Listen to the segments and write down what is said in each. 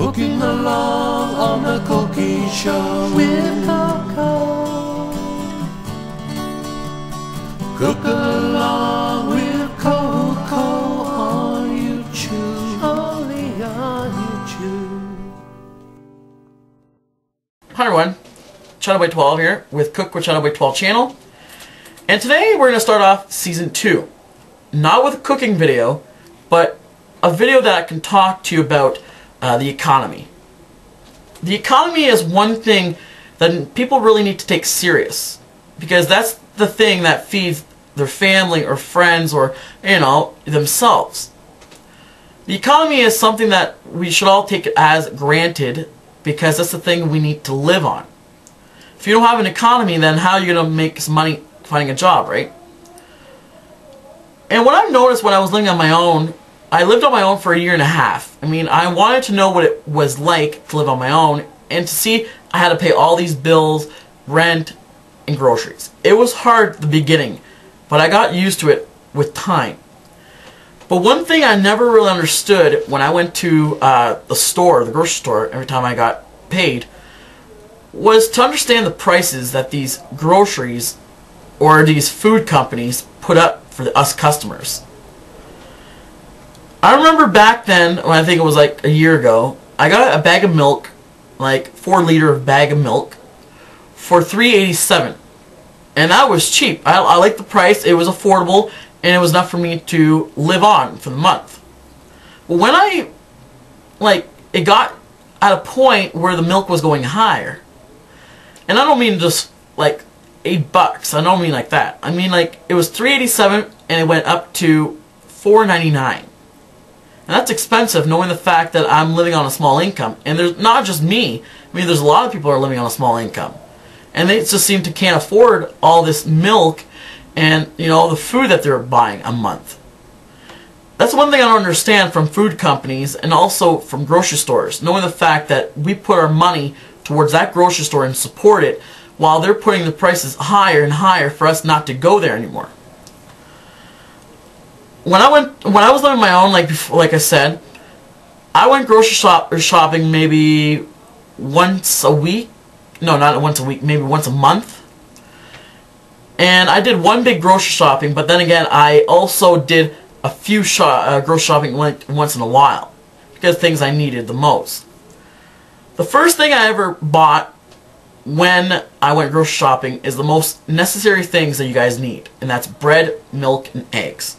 Cooking along on the cookie show with Coco. Cook along with Coco on YouTube. Only on YouTube. Hi everyone, Chathamboy 12 here with Cook with Chathamboy 12 channel. And today we're going to start off season 2. Not with a cooking video, but a video that I can talk to you about uh, the economy. The economy is one thing that people really need to take serious because that's the thing that feeds their family or friends or, you know, themselves. The economy is something that we should all take as granted because that's the thing we need to live on. If you don't have an economy, then how are you going to make some money finding a job, right? And what I've noticed when I was living on my own, I lived on my own for a year and a half. I mean, I wanted to know what it was like to live on my own and to see I had to pay all these bills, rent, and groceries. It was hard at the beginning, but I got used to it with time. But one thing I never really understood when I went to uh, the store, the grocery store, every time I got paid, was to understand the prices that these groceries or these food companies put up for us customers. I remember back then, when I think it was like a year ago, I got a bag of milk, like four liter of bag of milk, for three eighty seven, and that was cheap. I, I liked the price; it was affordable, and it was enough for me to live on for the month. But when I, like, it got at a point where the milk was going higher, and I don't mean just like eight bucks. I don't mean like that. I mean like it was three eighty seven, and it went up to four ninety nine. And that's expensive knowing the fact that I'm living on a small income. And there's not just me. I mean, there's a lot of people are living on a small income. And they just seem to can't afford all this milk and, you know, the food that they're buying a month. That's one thing I don't understand from food companies and also from grocery stores. Knowing the fact that we put our money towards that grocery store and support it while they're putting the prices higher and higher for us not to go there anymore when I went when I was living my own, like before, like I said, I went grocery shop or shopping maybe once a week. No, not once a week, maybe once a month. And I did one big grocery shopping, but then again, I also did a few shop, uh, grocery shopping once in a while because things I needed the most. The first thing I ever bought when I went grocery shopping is the most necessary things that you guys need, and that's bread, milk, and eggs.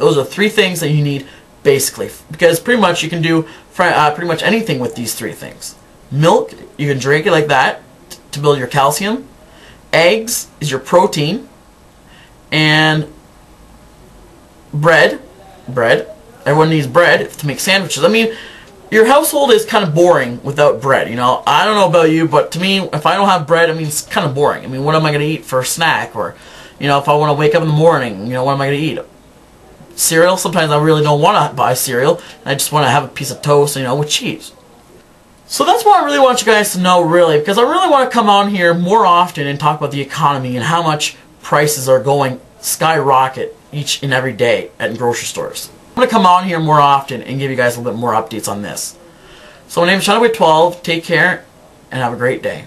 Those are three things that you need basically because pretty much you can do uh, pretty much anything with these three things. Milk, you can drink it like that to build your calcium. Eggs is your protein. And bread, bread, everyone needs bread to make sandwiches. I mean, your household is kind of boring without bread, you know. I don't know about you, but to me, if I don't have bread, I mean, it's kind of boring. I mean, what am I going to eat for a snack? Or, you know, if I want to wake up in the morning, you know, what am I going to eat? Cereal. Sometimes I really don't want to buy cereal. I just want to have a piece of toast, you know, with cheese. So that's what I really want you guys to know, really, because I really want to come on here more often and talk about the economy and how much prices are going skyrocket each and every day at grocery stores. I'm going to come on here more often and give you guys a little bit more updates on this. So my name is Chathamboy12. Take care and have a great day.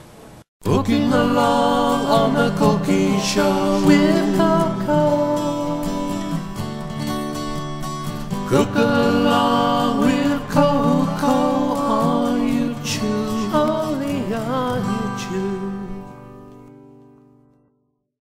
Along